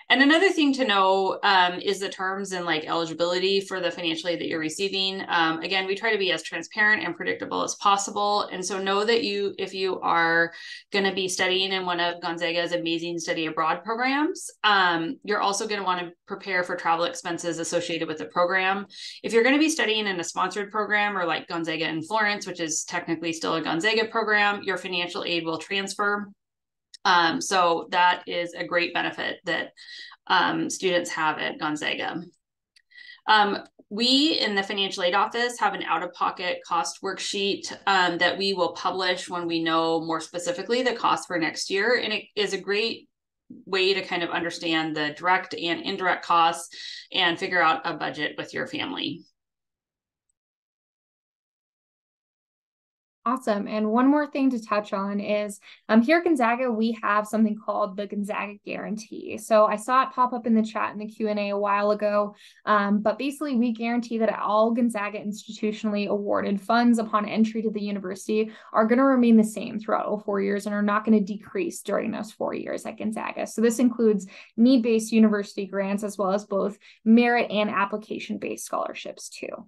And another thing to know um, is the terms and like eligibility for the financial aid that you're receiving. Um, again, we try to be as transparent and predictable as possible. And so know that you, if you are going to be studying in one of Gonzaga's amazing study abroad programs, um, you're also going to want to prepare for travel expenses associated with the program. If you're going to be studying in a sponsored program or like Gonzaga in Florence, which is technically still a Gonzaga program, your financial aid will transfer um, so that is a great benefit that um, students have at Gonzaga. Um, we in the financial aid office have an out-of-pocket cost worksheet um, that we will publish when we know more specifically the cost for next year. And it is a great way to kind of understand the direct and indirect costs and figure out a budget with your family. Awesome. And one more thing to touch on is um, here at Gonzaga, we have something called the Gonzaga Guarantee. So I saw it pop up in the chat in the Q&A a while ago. Um, but basically, we guarantee that all Gonzaga institutionally awarded funds upon entry to the university are going to remain the same throughout all four years and are not going to decrease during those four years at Gonzaga. So this includes need-based university grants as well as both merit and application-based scholarships too.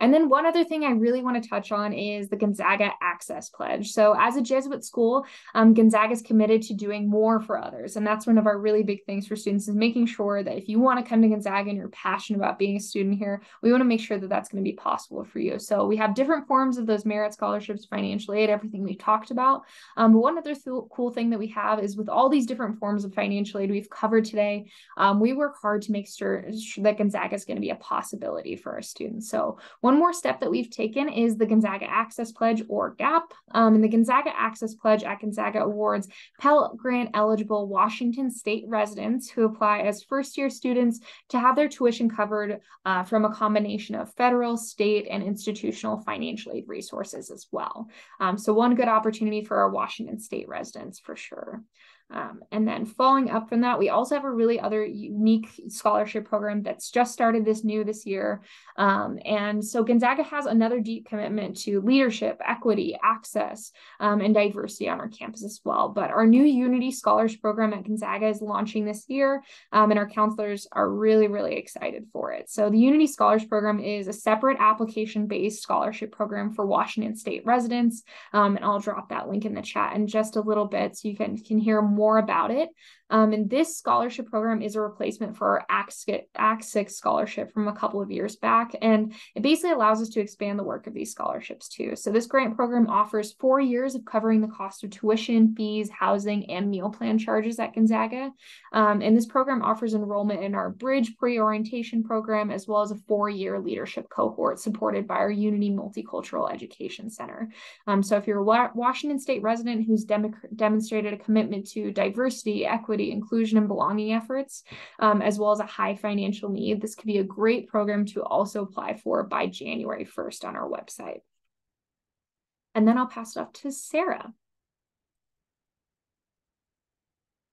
And then one other thing I really want to touch on is the Gonzaga Access Pledge. So as a Jesuit school, um, Gonzaga is committed to doing more for others. And that's one of our really big things for students is making sure that if you want to come to Gonzaga and you're passionate about being a student here, we want to make sure that that's going to be possible for you. So we have different forms of those merit scholarships, financial aid, everything we've talked about. Um, but one other th cool thing that we have is with all these different forms of financial aid we've covered today, um, we work hard to make sure that Gonzaga is going to be a possibility for our students. So one more step that we've taken is the Gonzaga Access Pledge or GAP. Um, and the Gonzaga Access Pledge at Gonzaga awards Pell Grant eligible Washington state residents who apply as first year students to have their tuition covered uh, from a combination of federal, state, and institutional financial aid resources as well. Um, so one good opportunity for our Washington state residents for sure. Um, and then following up from that, we also have a really other unique scholarship program that's just started this new this year. Um, and so Gonzaga has another deep commitment to leadership, equity, access, um, and diversity on our campus as well. But our new Unity Scholars program at Gonzaga is launching this year, um, and our counselors are really, really excited for it. So the Unity Scholars program is a separate application-based scholarship program for Washington State residents. Um, and I'll drop that link in the chat in just a little bit so you can, can hear more more about it. Um, and this scholarship program is a replacement for our Act 6 scholarship from a couple of years back. And it basically allows us to expand the work of these scholarships too. So this grant program offers four years of covering the cost of tuition, fees, housing, and meal plan charges at Gonzaga. Um, and this program offers enrollment in our Bridge pre-orientation program, as well as a four-year leadership cohort supported by our Unity Multicultural Education Center. Um, so if you're a Washington State resident who's dem demonstrated a commitment to diversity, equity, equity, inclusion, and belonging efforts, um, as well as a high financial need. This could be a great program to also apply for by January 1st on our website. And then I'll pass it off to Sarah.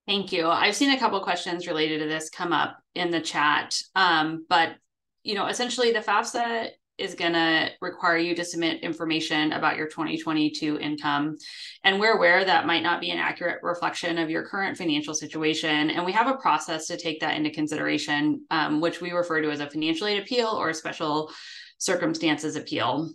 Thank you. I've seen a couple questions related to this come up in the chat, um, but you know, essentially the FAFSA is going to require you to submit information about your 2022 income. And we're aware that might not be an accurate reflection of your current financial situation. And we have a process to take that into consideration, um, which we refer to as a financial aid appeal or a special circumstances appeal.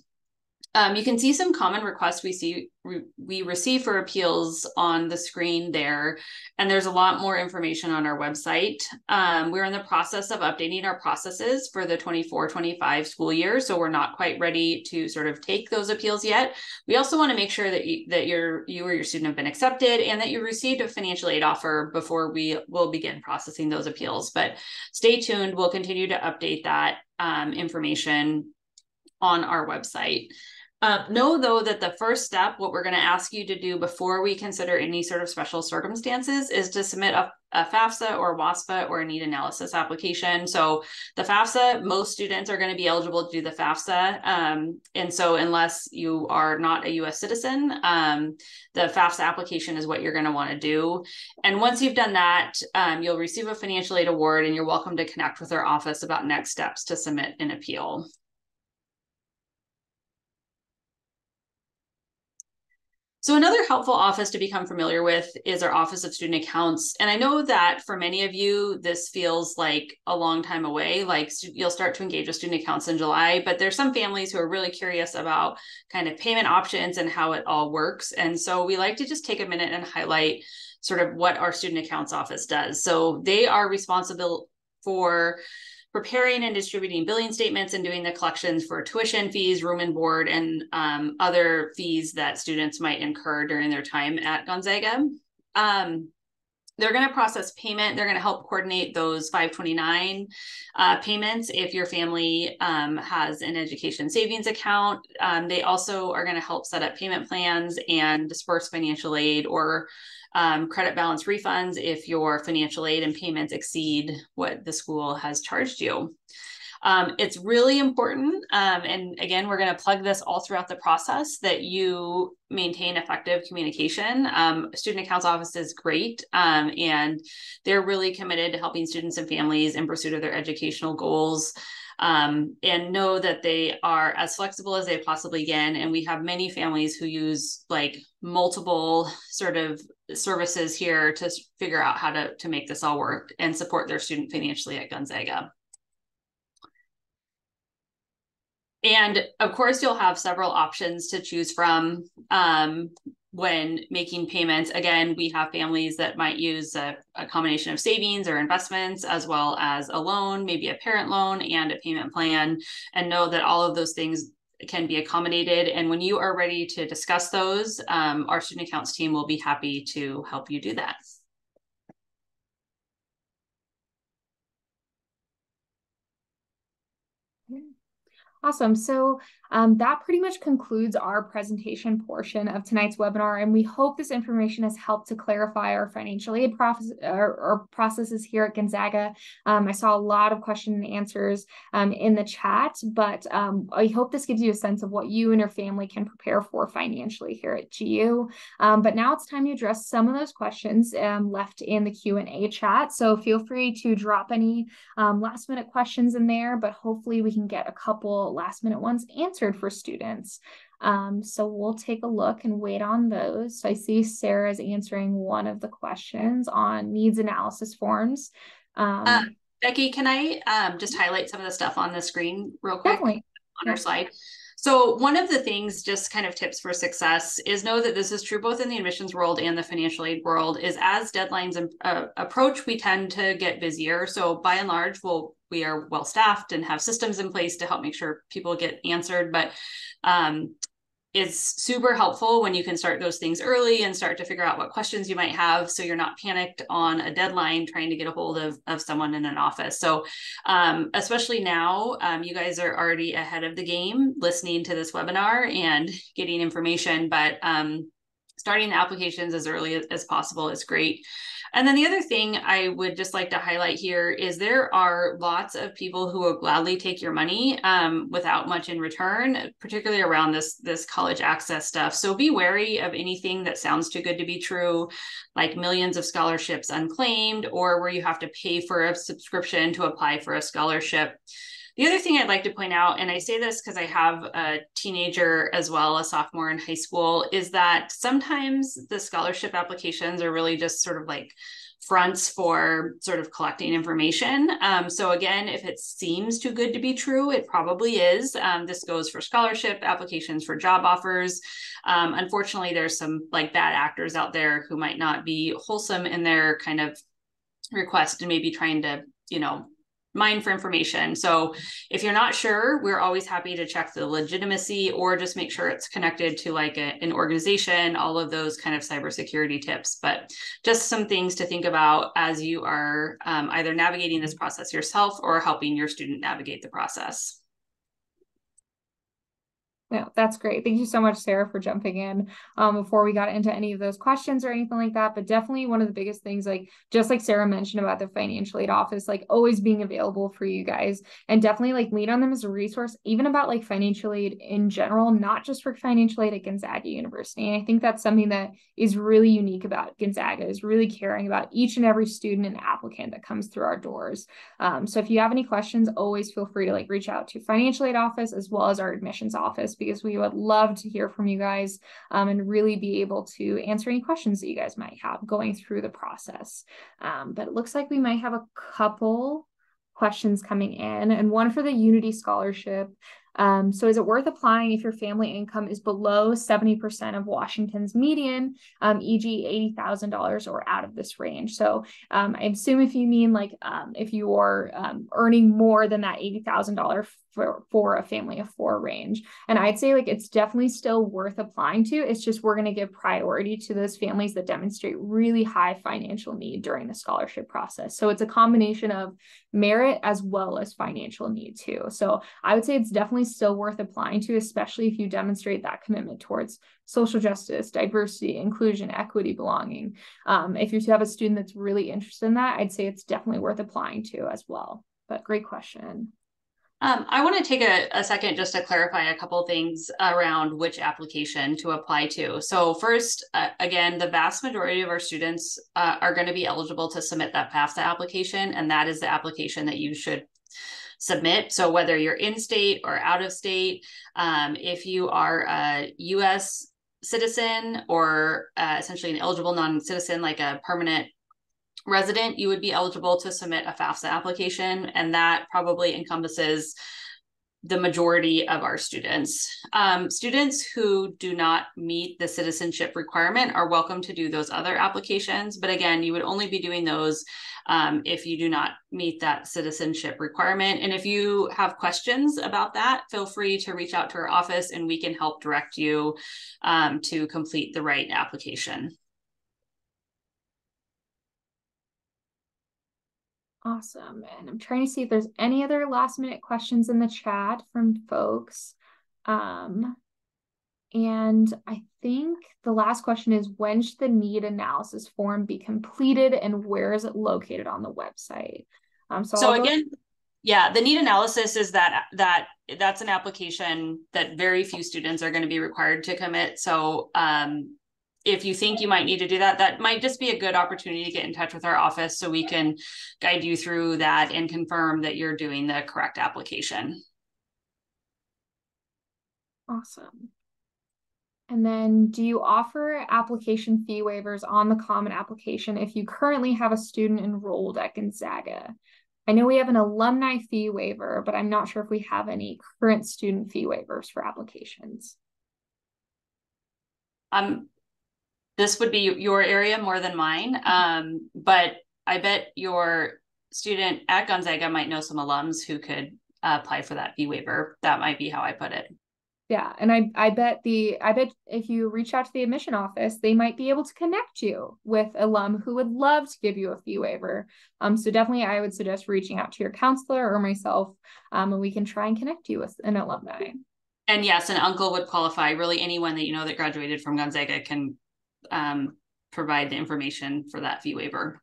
Um, you can see some common requests we see re we receive for appeals on the screen there, and there's a lot more information on our website. Um, we're in the process of updating our processes for the 24-25 school year, so we're not quite ready to sort of take those appeals yet. We also want to make sure that you, that your you or your student have been accepted and that you received a financial aid offer before we will begin processing those appeals. But stay tuned; we'll continue to update that um, information on our website. Uh, know though that the first step, what we're going to ask you to do before we consider any sort of special circumstances, is to submit a, a FAFSA or WASFA or a need analysis application. So the FAFSA, most students are going to be eligible to do the FAFSA, um, and so unless you are not a U.S. citizen, um, the FAFSA application is what you're going to want to do. And once you've done that, um, you'll receive a financial aid award, and you're welcome to connect with our office about next steps to submit an appeal. So another helpful office to become familiar with is our Office of Student Accounts. And I know that for many of you, this feels like a long time away, like you'll start to engage with student accounts in July, but there's some families who are really curious about kind of payment options and how it all works. And so we like to just take a minute and highlight sort of what our student accounts office does. So they are responsible for preparing and distributing billing statements and doing the collections for tuition fees, room and board, and um, other fees that students might incur during their time at Gonzaga. Um, they're going to process payment. They're going to help coordinate those 529 uh, payments if your family um, has an education savings account. Um, they also are going to help set up payment plans and disperse financial aid or um, credit balance refunds if your financial aid and payments exceed what the school has charged you. Um, it's really important. Um, and again, we're going to plug this all throughout the process that you maintain effective communication. Um, Student Accounts Office is great, um, and they're really committed to helping students and families in pursuit of their educational goals. Um, and know that they are as flexible as they possibly can. And we have many families who use like multiple sort of services here to figure out how to, to make this all work and support their student financially at Gonzaga. And of course, you'll have several options to choose from um, when making payments. Again, we have families that might use a, a, combination of savings or investments, as well as a loan, maybe a parent loan and a payment plan, and know that all of those things can be accommodated. And when you are ready to discuss those, um, our student accounts team will be happy to help you do that. Awesome. So um, that pretty much concludes our presentation portion of tonight's webinar, and we hope this information has helped to clarify our financial aid or, or processes here at Gonzaga. Um, I saw a lot of question and answers um, in the chat, but um, I hope this gives you a sense of what you and your family can prepare for financially here at GU. Um, but now it's time to address some of those questions um, left in the Q&A chat. So feel free to drop any last minute questions in there, but hopefully we can get a couple last minute ones answered for students. Um, so we'll take a look and wait on those. So I see Sarah's answering one of the questions on needs analysis forms. Um, uh, Becky, can I um, just highlight some of the stuff on the screen real quick definitely. on our slide? So one of the things, just kind of tips for success, is know that this is true both in the admissions world and the financial aid world. Is as deadlines uh, approach, we tend to get busier. So by and large, we'll we are well staffed and have systems in place to help make sure people get answered. But um, it's super helpful when you can start those things early and start to figure out what questions you might have so you're not panicked on a deadline trying to get a hold of, of someone in an office. So um, especially now um, you guys are already ahead of the game listening to this webinar and getting information but um, starting the applications as early as, as possible is great and then the other thing I would just like to highlight here is there are lots of people who will gladly take your money um, without much in return, particularly around this this college access stuff. So be wary of anything that sounds too good to be true, like millions of scholarships unclaimed, or where you have to pay for a subscription to apply for a scholarship. The other thing I'd like to point out, and I say this because I have a teenager as well, a sophomore in high school, is that sometimes the scholarship applications are really just sort of like fronts for sort of collecting information. Um, so again, if it seems too good to be true, it probably is. Um, this goes for scholarship applications, for job offers. Um, unfortunately, there's some like bad actors out there who might not be wholesome in their kind of request and maybe trying to, you know, mine for information. So if you're not sure, we're always happy to check the legitimacy or just make sure it's connected to like a, an organization, all of those kind of cybersecurity tips. But just some things to think about as you are um, either navigating this process yourself or helping your student navigate the process. Yeah, that's great. Thank you so much, Sarah, for jumping in um, before we got into any of those questions or anything like that. But definitely one of the biggest things, like just like Sarah mentioned about the financial aid office, like always being available for you guys and definitely like lean on them as a resource, even about like financial aid in general, not just for financial aid at Gonzaga University. And I think that's something that is really unique about Gonzaga is really caring about each and every student and applicant that comes through our doors. Um, so if you have any questions, always feel free to like reach out to financial aid office as well as our admissions office because we would love to hear from you guys um, and really be able to answer any questions that you guys might have going through the process. Um, but it looks like we might have a couple questions coming in and one for the Unity Scholarship. Um, so is it worth applying if your family income is below 70% of Washington's median, um, e.g. $80,000 or out of this range? So um, I assume if you mean like um, if you're um, earning more than that $80,000 for, for a family of four range. And I'd say like it's definitely still worth applying to. It's just we're going to give priority to those families that demonstrate really high financial need during the scholarship process. So it's a combination of merit as well as financial need too. So I would say it's definitely still worth applying to, especially if you demonstrate that commitment towards social justice, diversity, inclusion, equity, belonging. Um, if you have a student that's really interested in that, I'd say it's definitely worth applying to as well. But great question. Um, I want to take a, a, second just to clarify a couple things around which application to apply to. So first, uh, again, the vast majority of our students uh, are going to be eligible to submit that FAFSA application, and that is the application that you should submit. So whether you're in state or out of state, um, if you are a U.S. citizen or uh, essentially an eligible non-citizen, like a permanent resident, you would be eligible to submit a FAFSA application, and that probably encompasses the majority of our students. Um, students who do not meet the citizenship requirement are welcome to do those other applications, but again, you would only be doing those um, if you do not meet that citizenship requirement. And if you have questions about that, feel free to reach out to our office and we can help direct you um, to complete the right application. Awesome. And I'm trying to see if there's any other last minute questions in the chat from folks. Um, and I think the last question is when should the need analysis form be completed and where is it located on the website? Um, so, so again, yeah, the need analysis is that that that's an application that very few students are going to be required to commit. So um, if you think you might need to do that, that might just be a good opportunity to get in touch with our office so we can guide you through that and confirm that you're doing the correct application. Awesome. And then do you offer application fee waivers on the common application if you currently have a student enrolled at Gonzaga? I know we have an alumni fee waiver, but I'm not sure if we have any current student fee waivers for applications. Um, this would be your area more than mine. Mm-hmm. Um, but I bet your student at Gonzaga might know some alums who could uh, apply for that fee waiver. That might be how I put it. Yeah, and I I bet the I bet if you reach out to the admission office, they might be able to connect you with alum who would love to give you a fee waiver. Um, so definitely, I would suggest reaching out to your counselor or myself, um, and we can try and connect you with an alumni. And yes, an uncle would qualify. Really, anyone that you know that graduated from Gonzaga can um, provide the information for that fee waiver.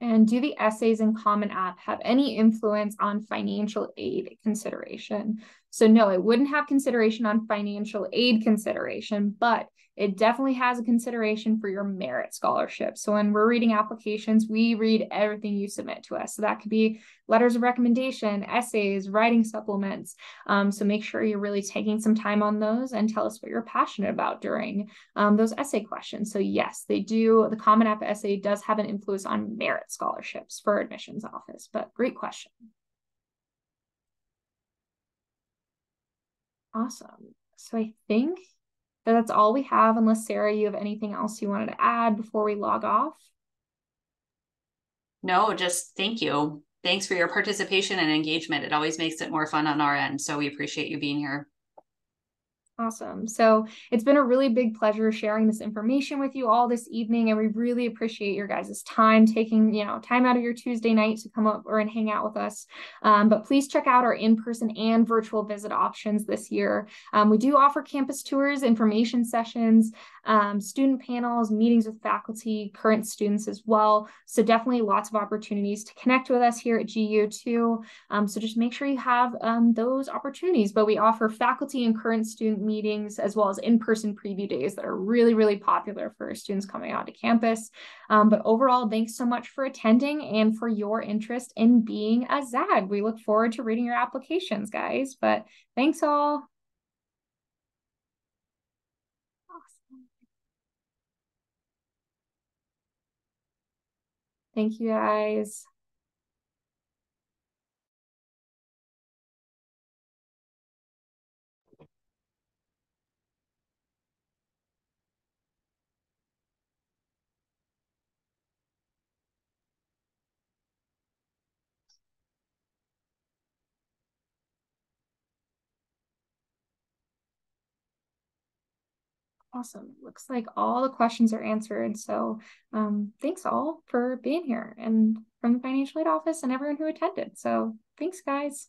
And do the essays in Common App have any influence on financial aid consideration? So no, it wouldn't have consideration on financial aid consideration, but it definitely has a consideration for your merit scholarship. So when we're reading applications, we read everything you submit to us. So that could be letters of recommendation, essays, writing supplements. Um, so make sure you're really taking some time on those and tell us what you're passionate about during um, those essay questions. So yes, they do. The Common App essay does have an influence on merit scholarships for admissions office, but great question. Awesome. So I think that that's all we have, unless Sarah, you have anything else you wanted to add before we log off? No, just thank you. Thanks for your participation and engagement. It always makes it more fun on our end. So we appreciate you being here. Awesome. So it's been a really big pleasure sharing this information with you all this evening. And we really appreciate your guys' time taking, you know, time out of your Tuesday night to come up or and hang out with us. Um, but please check out our in-person and virtual visit options this year. Um, we do offer campus tours, information sessions, um, student panels, meetings with faculty, current students as well. So definitely lots of opportunities to connect with us here at GU too. Um, so just make sure you have um, those opportunities. But we offer faculty and current student meetings as well as in-person preview days that are really, really popular for students coming onto campus. Um, but overall, thanks so much for attending and for your interest in being a ZAG. We look forward to reading your applications, guys. But thanks all. Thank you guys. Awesome. Looks like all the questions are answered. So um, thanks all for being here and from the financial aid office and everyone who attended. So thanks, guys.